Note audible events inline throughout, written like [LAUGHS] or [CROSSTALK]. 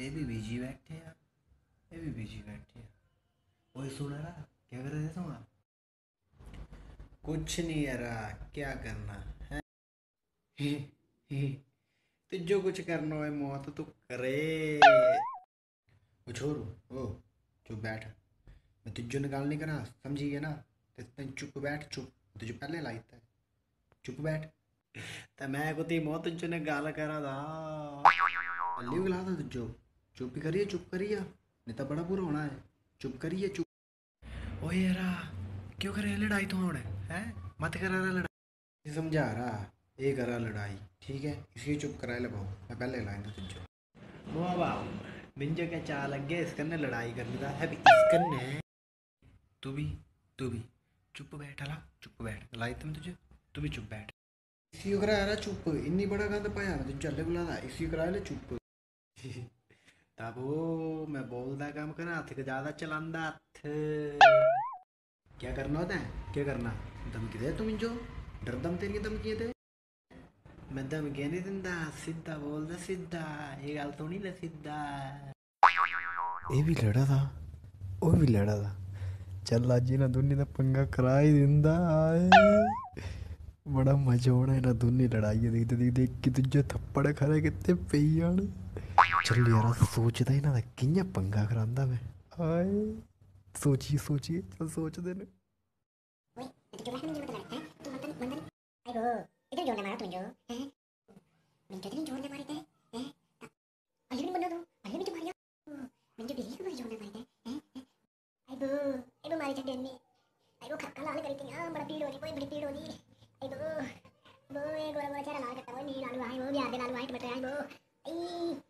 ये भी बिज़ी बैठे यार ये भी बिज़ी बैठे यार वही सुना रहा? क्या कर रहे थे तुम कुछ नहीं यार, क्या करना है? तो जो कुछ करना हो, मौत तो करे। कुछ और ओ, चुप बैठ। मैं तुझो निकाल नहीं करा, समझी है ना? तो इतना चुप बैठ, चुप। तुझे पहले लाई था। चुप बैठ। तो मैं कुछ मौत तुझो ने गाल करा था। अल्ली गला था तुझो। चुप करिए चुप करिए। नहीं तो बड़ा बुरा होना है। चुप करिए, चुप। ओ यारा, क्यों करे लड़ाई तो होने हैं? मत करा रहा लड़ाई। समझा रहा, ये करा लड़ाई। ठीक है? इसी चुप करा ले बहु मैं पहले लाइन था तुझे वो बाबू मिंजो क्या चाह लग गया इसका ने लड़ाई करने का है इसका ने तू भी तू भी। चुप बैठ ला, चुप बैठ। लाई तुम तुझे, तू भी चुप बैठ। इसी करा रहा चुप। इन्नी बड़ा गंद पाया, मैं तुझे चले बुला इसी करा ले चुप। [LAUGHS] तब वो मैं बोलता काम करना हथ ज्यादा चलांदा हथ क्या करना होता है क्या करना धमकी दे तुम जो डर दम तेरी धमकी दे मैं धमकी नहीं दिंदा सीधा बोलदा सीधा ये गल तो नहीं ना सीधा ਇਹ ਵੀ ਲੜਾ ਦਾ ਉਹ ਵੀ ਲੜਾ ਦਾ ਚੱਲ ਅੱਜ ਇਹਨਾਂ ਦੋਨੇ ਦਾ ਪੰਗਾ ਕਰਾ ਹੀ ਦਿੰਦਾ ਆਏ ਬੜਾ ਮਜ਼ਾ ਆਉਣਾ ਇਹਨਾਂ ਦੋਨੇ ਲੜਾਈਆਂ ਦੇਖਦੇ ਦੇਖਦੇ ਕਿ ਦੂਜੇ ਥੱਪੜ ਖਰੇ ਕਿੱਥੇ ਪਈ ਜਾਣ चल यार सोचदा ही ना कि'यां पंगा करांदा में हाय सोचिए सोचिए चल सोचदे न बड़ा पीड़ होनी बड़ी पीड़ होनी बो गोरा गोरा चेहरा लाल कट्टा वो नील आलू आए वो भी आधे आलू आए टमाटर आए वो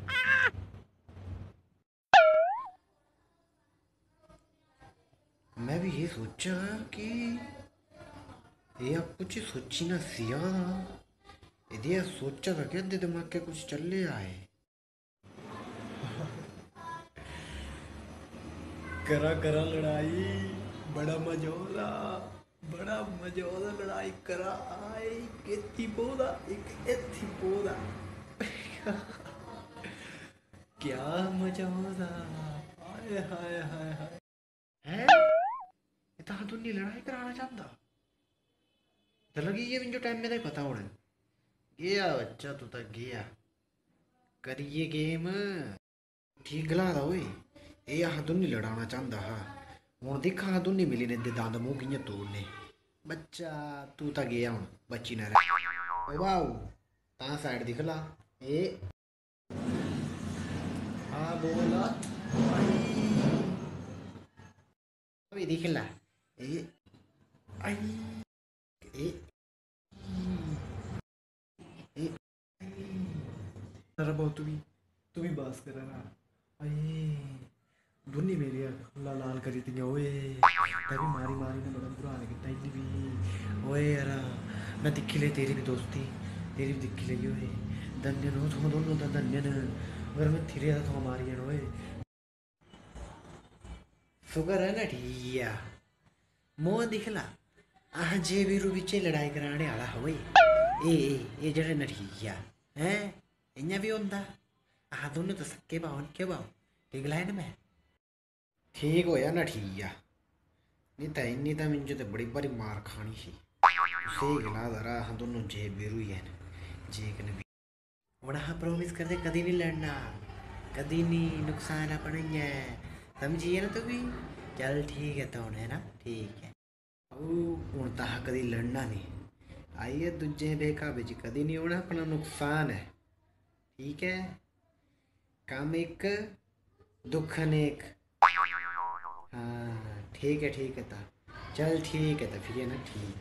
मैं भी ये सोचा कि ये अब कुछ सोची ना सिया। ये सोचा था क्या दिमाग के कुछ चले आए? [LAUGHS] करा करा लड़ाई, बड़ा मज़ा होता बड़ा मज़ा होता लड़ाई करा आई केती पोदा एक एथी पोदा [LAUGHS] क्या मज़ा होता हाय हाय हाय हाय। अंतुन्नी लड़ाई कराना चाहता दलगी ये मुझे टाइम में तो पता होने गया बच्चा तू तो गया करिए गेम ठीक गला दा ओए ए नहीं लड़ाना चाहता हा हूँ दिखा हाँ तू नहीं मिली ने दे दंद मूह कि तोड़ने बच्चा तू तो गया हूँ बच्ची ना वाह ता साइड दिख ला ए हाँ बोला अभी दिख ला Eh. तुम्ही तुम्ही बस करा ना अये दोन्ही मेरे लाल लाल करी थी ओए तभी मारी मारी ने बड़ा बुरा हाल किया इतनी भी ओए यारा मैं दिखी ले तेरी भी दोस्ती तेरी भी दिखी लगी ओए धन्य नो थो दोनों दा धन्य न अगर मैं थिरे था थो मारी ओए शुगर है ना ठीक मोह दिखला। अह जे वीरू बिच लड़ाई कराने आला होए। ए ए एह् जेह्ड़ा नठिया हैं? इन्या भी होंदा अह दोनों तो सक्के पाओ के पाओ ठीक लाया ना मैं? ठीक होया नठिया नहीं तो इन्नी तो मिंजो तो बड़ी बड़ी मार खानी ही स्हेई गला दरा अह दोनों जे वीरू ही हैन जे वड़ा हाँ प्रॉमिस कर दे, कदी नहीं लड़ना। कदी नहीं नुकसान अपना ही। समझिए ना तो भी? ਵੀ ਚੱਲ ਠੀਕ ਹੈ ਤਾਂ ਹੁਣ ਹੈ ਨਾ ਠੀਕ ਹੈ ਉਹ ਹੁਣ ਤਾਂ ਆਹ ਕਦੀ ਲੜਨਾ ਨਹੀਂ ਆਈਏ ਦੂਜੇ ਬੇਕਾ ਵਿੱਚ ਕਦੀ ਨਹੀਂ ਹੋਣਾ ਆਪਣਾ ਨੁਕਸਾਨ ਹੈ ठीक है काम एक दुख अनेक हाँ ठीक है ठीक है था चल ठीक है तो फिर है ना ठीक